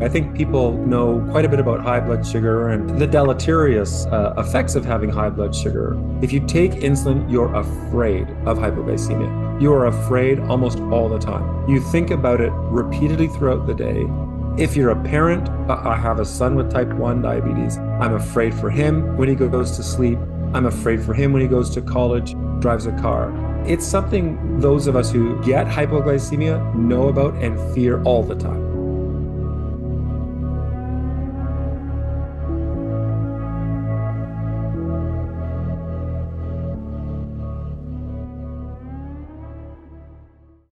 I think people know quite a bit about high blood sugar and the deleterious uh, effects of having high blood sugar. If you take insulin, you're afraid of hypoglycemia. You are afraid almost all the time. You think about it repeatedly throughout the day. If you're a parent, uh, I have a son with type 1 diabetes. I'm afraid for him when he goes to sleep. I'm afraid for him when he goes to college, drives a car. It's something those of us who get hypoglycemia know about and fear all the time.